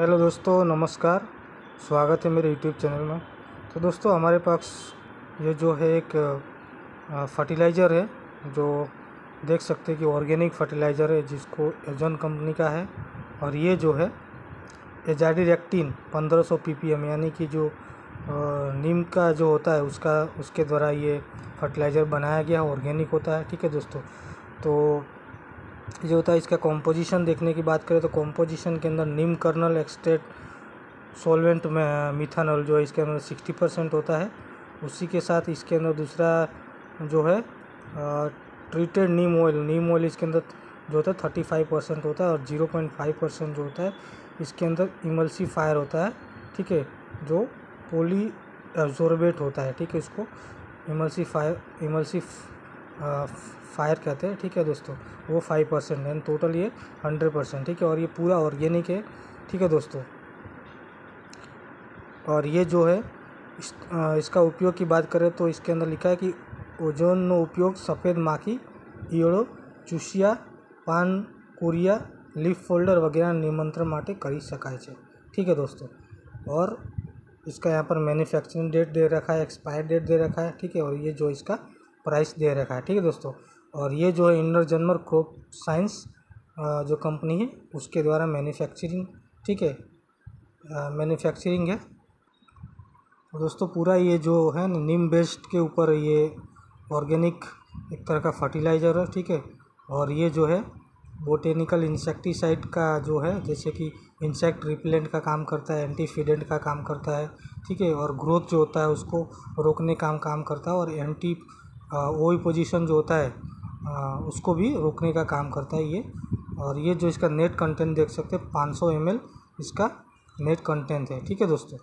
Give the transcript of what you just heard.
Hello दोस्तों, नमस्कार। स्वागत है मेरे यूट्यूब चैनल में। तो दोस्तों, हमारे पास ये जो है एक फर्टिलाइज़र है, जो देख सकते हैं कि ऑर्गेनिक फर्टिलाइज़र है, जिसको एजन कंपनी का है। और ये जो है एजाडीरेक्टिन 1500 ppm, यानी कि जो नीम का जो होता है, उसका, उसके द्वारा ये फर्टिलाइज़र बनाया गया ऑर्गेनिक होता है। ठीक है दोस्तों? तो जो होता है, इसका कॉम्पोजिशन देखने की बात करें तो कॉम्पोजिशन के अंदर निम कर्नल एक्सट्रेट सॉल्वेंट में मिथानॉल जो है, इसके अंदर सिक्सटी परसेंट होता है। उसी के साथ इसके अंदर दूसरा जो है treated neem oil neem oil इसके अंदर जो होता है थर्टी फाइव परसेंट होता है और ज़ीरो पॉइंट फाइव परसेंट जो होता है, इसके अंदर इमल्सी फायर होता है, ठीक है, जो पोली एब्जॉर्बेट होता है, ठीक है, इसको इमल्सी फायर इमल्सी फायर कहते हैं ठीक है दोस्तों वो फाइव परसेंट है टोटल ये हंड्रेड परसेंट ठीक है और ये पूरा ऑर्गेनिक है ठीक है दोस्तों और ये जो है इस, इसका उपयोग की बात करें तो इसके अंदर लिखा है कि ओजोन उपयोग सफ़ेद माखी ઈયળો ચૂસિયા પાન કોરિયા लीफ फोल्डर वगैरह निमंत्रण माटे કરી શકાય છે ठीक है दोस्तों और इसका यहाँ पर मैन्युफैक्चरिंग डेट दे रखा है एक्सपायर डेट दे रखा है ठीक है और ये जो इसका प्राइस दे रखा है, ठीक है दोस्तों? और ये जो है इंडर जनमर क्रॉप साइंस जो कंपनी है, उसके द्वारा मैन्युफैक्चरिंग ठीक है? मैन्युफैक्चरिंग है। दोस्तों, पूरा ये जो है ना, नीम बेस्ड के ऊपर ये ऑर्गेनिक एक तरह का फर्टिलाइज़र है, ठीक है? और ये जो है बोटेनिकल इंसेक्टिसाइड का जो है, जैसे कि इंसेक्ट रिपेलेंट का काम करता है एंटी फीडेंट का काम करता है, ठीक है? और ग्रोथ जो होता है, उसको रोकने का काम करता है, और एंटी ओई पोजीशन जो होता है उसको भी रोकने का काम करता है ये। और ये जो इसका नेट कंटेंट देख सकते हैं, पाँच सौ इसका नेट कंटेंट है, ठीक है दोस्तों?